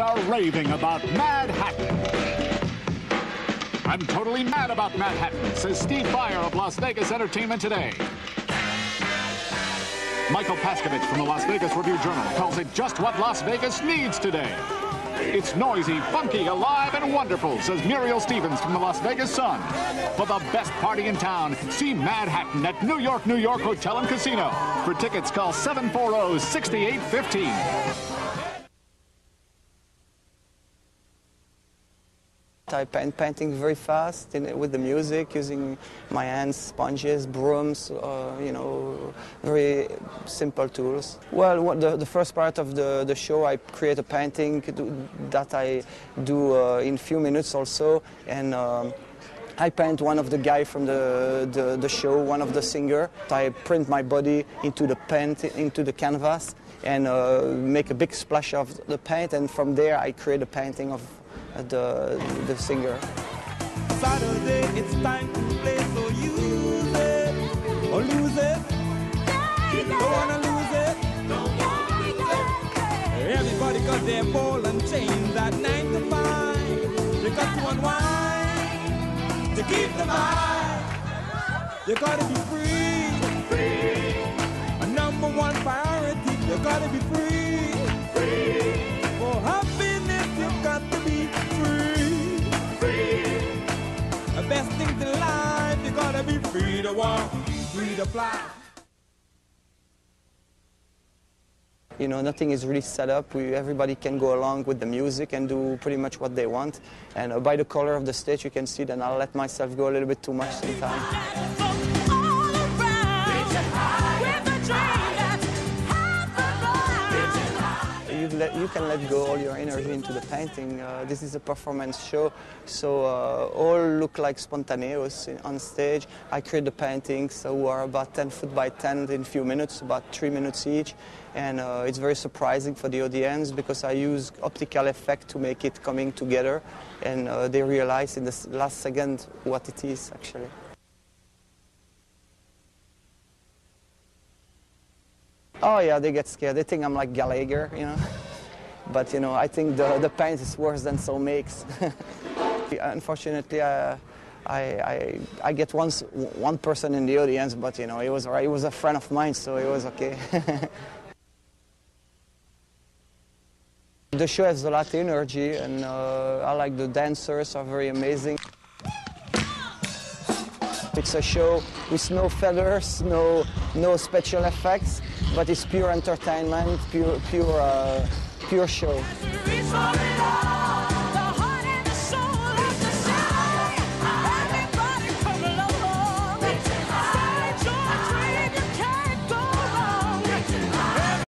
are raving about Madhattan. I'm totally mad about Madhattan, says Steve Byer of Las Vegas Entertainment Today. Michael Paskevich from the Las Vegas Review-Journal calls it just what Las Vegas needs today. It's noisy, funky, alive, and wonderful, says Muriel Stevens from the Las Vegas Sun. For the best party in town, see Madhattan at New York, New York Hotel and Casino. For tickets, call 740-6815. I paint painting very fast in, with the music, using my hands, sponges, brooms, uh, you know, very simple tools. Well, the, the first part of the, the show, I create a painting that I do uh, in few minutes also, and um, I paint one of the guy from the, the, the, show, one of the singer. I print my body into the paint, into the canvas, and uh, make a big splash of the paint, and from there I create a painting of the, the singer. Saturday, it's time to play, so use it or lose it. Don't wanna lose it. Don't lose it. Everybody got their ball and chains at nine to five. You got to unwind to keep the vibe. You gotta be free. Free walk, fly. You know, nothing is really set up. We, everybody can go along with the music and do pretty much what they want. And uh, by the color of the stage, you can see that I'll let myself go a little bit too much sometimes. You can let go all your energy into the painting. Uh, this is a performance show, so uh, all look like spontaneous on stage. I create the paintings, so are about 10 foot by 10 in a few minutes, about three minutes each. And uh, it's very surprising for the audience because I use optical effect to make it coming together. And uh, they realize in the last second what it is, actually. Oh yeah, they get scared. They think I'm like Gallagher, you know. But you know, I think the the paint is worse than so makes. Unfortunately, uh, I, I I get one one person in the audience, but you know, he was he was a friend of mine, so it was okay. the show has a lot of energy, and uh, I like the dancers are very amazing. It's a show with no feathers, no no special effects but it's pure entertainment, pure, pure, uh, pure show.